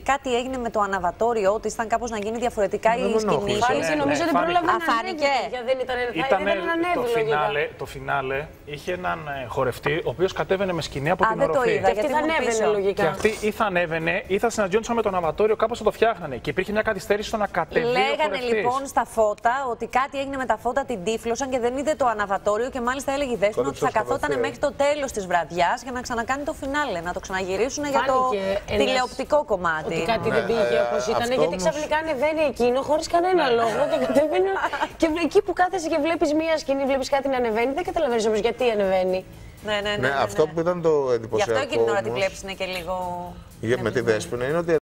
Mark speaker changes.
Speaker 1: Κάτι έγινε με το αναβατόριο, ότι ήταν κάπως να γίνει διαφορετικά η
Speaker 2: Δεν
Speaker 1: σκηνή.
Speaker 2: ενοχλούσε.
Speaker 3: Φάνηκε,
Speaker 2: Ναι,
Speaker 3: νομίζω
Speaker 2: ναι,
Speaker 3: ότι
Speaker 2: φάνηκε.
Speaker 3: πρόλαβε
Speaker 1: Α,
Speaker 3: να
Speaker 1: φάνηκε.
Speaker 3: ανέβει. παιδιά, Δεν ήταν, θα
Speaker 4: Ήτανε
Speaker 3: ήθελε να ανέβει
Speaker 4: το,
Speaker 3: λογικά.
Speaker 4: φινάλε, το φινάλε είχε έναν ε, χορευτή ο οποίος κατέβαινε με σκηνή από
Speaker 1: Α,
Speaker 4: την
Speaker 1: δεν το
Speaker 4: οροφή.
Speaker 1: είδα,
Speaker 3: Και αυτή
Speaker 1: γιατί
Speaker 3: θα
Speaker 1: ήμουν
Speaker 3: ανέβαινε
Speaker 1: πίσω.
Speaker 3: λογικά.
Speaker 4: Και αυτή ή θα ανέβαινε ή θα συναντιόντουσαν με το ναυατόριο, κάπως θα το φτιάχνανε. Και υπήρχε μια καθυστέρηση στο να κατεβεί. ο
Speaker 1: Λέγανε
Speaker 4: χορευτής.
Speaker 1: λοιπόν στα φώτα ότι κάτι έγινε με τα φώτα, την τύφλωσαν και δεν είδε το αναβατόριο και μάλιστα έλεγε η Δέσποινα ότι
Speaker 2: Κόλληψε
Speaker 1: θα
Speaker 2: στο
Speaker 1: καθόταν
Speaker 2: βαθύ, ε.
Speaker 1: μέχρι το τέλος της βραδιάς για να ξανακάνει το φινάλε, να το ξαναγυρίσουν για το
Speaker 3: Φάνηκε ένας-
Speaker 1: τηλεοπτικό κομμάτι.
Speaker 3: Ότι κάτι
Speaker 2: Ναι,
Speaker 3: δεν πήγε
Speaker 2: ε,
Speaker 3: όπως ήταν.
Speaker 2: αυτό
Speaker 3: Γιατί
Speaker 2: όμως-
Speaker 3: ξαφνικά ανεβαίνει εκείνο χωρίς κανένα λόγο και κατεβαίνει. και εκεί που κάθεσαι και βλέπεις μία σκηνή, βλέπεις κάτι να ανεβαίνει, δεν καταλαβαίνεις όμως γιατί ανεβαίνει.
Speaker 1: Ναι, ναι, ναι.
Speaker 2: Ναι,
Speaker 1: ναι,
Speaker 2: αυτό
Speaker 1: ναι.
Speaker 2: που ήταν το
Speaker 1: Γι'
Speaker 2: εντυπωσιακό.
Speaker 1: αυτό εκείνη την ώρα την
Speaker 2: όμως,
Speaker 1: βλέπεις είναι και λίγο.
Speaker 2: για- με τη Δέσποινα είναι ότι